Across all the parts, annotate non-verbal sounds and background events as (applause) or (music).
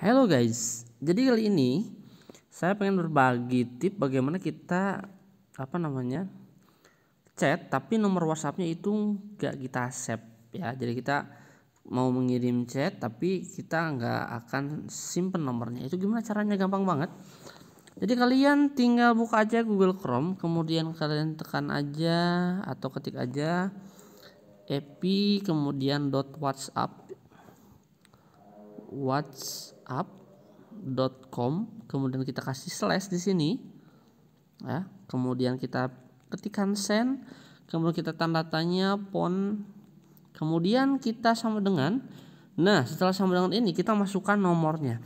Halo guys, jadi kali ini saya pengen berbagi tip bagaimana kita apa namanya chat tapi nomor WhatsAppnya itu gak kita save ya. Jadi kita mau mengirim chat tapi kita nggak akan simpen nomornya. Itu gimana caranya? Gampang banget. Jadi kalian tinggal buka aja Google Chrome, kemudian kalian tekan aja atau ketik aja epi kemudian dot WhatsApp whatsapp.com kemudian kita kasih slash di sini. Ya kemudian kita ketikkan send. Kemudian kita tanda tanya pon. Kemudian kita sama dengan nah setelah sama dengan ini kita masukkan nomornya.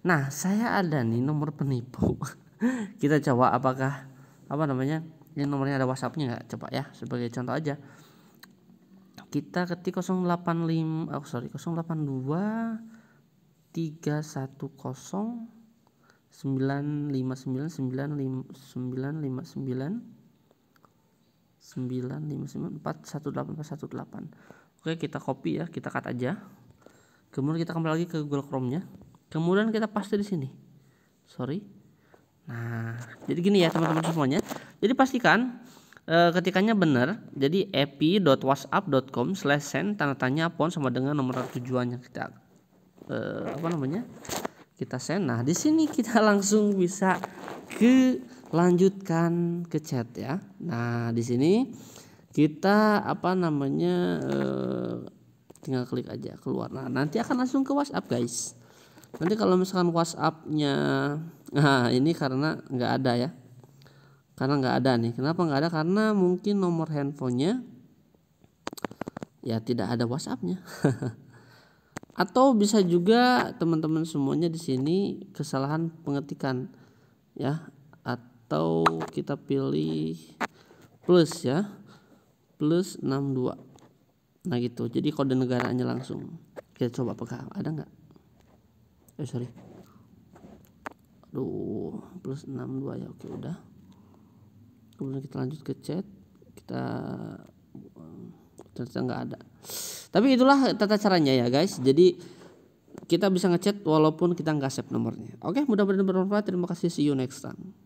Nah saya ada nih nomor penipu. (laughs) Kita coba apakah apa namanya ini nomornya ada WhatsAppnya nggak? Coba ya sebagai contoh aja. Kita ketik 085 oh sorry 082 tiga satu kosong sembilan lima sembilan sembilan sembilan lima sembilan sembilan lima sembilan empat satu delapan empat satu delapan oke kita copy ya kita cut aja kemudian kita kembali lagi ke Google Chrome nya kemudian kita paste di sini sorry nah jadi gini ya teman-teman semuanya jadi pastikan e, ketikanya benar jadi epi.whatsapp.com slash send tanda tanya pon sama dengan nomor tujuannya kita eh, apa namanya kita send nah di sini kita (laughs) langsung bisa ke lanjutkan ke chat ya. Nah di sini kita apa namanya eh, tinggal klik aja keluar. Nah nanti akan langsung ke WhatsApp guys. Nanti kalau misalkan WhatsAppnya nah ini karena nggak ada ya. Karena nggak ada nih. Kenapa nggak ada? Karena mungkin nomor handphonenya ya tidak ada WhatsAppnya (laughs) atau bisa juga teman-teman semuanya di sini kesalahan pengetikan ya. Atau kita pilih plus ya. Plus 62 nah gitu. Jadi kode negaranya langsung. Kita coba apakah ada nggak? Eh sorry. Aduh plus 62 ya. Oke udah. Kemudian kita lanjut ke chat. Kita ternyata nggak ada tapi itulah tata caranya ya guys. Jadi kita bisa ngechat walaupun kita nggak save nomornya. Oke mudah-mudahan bermanfaat. Terima kasih. See you next time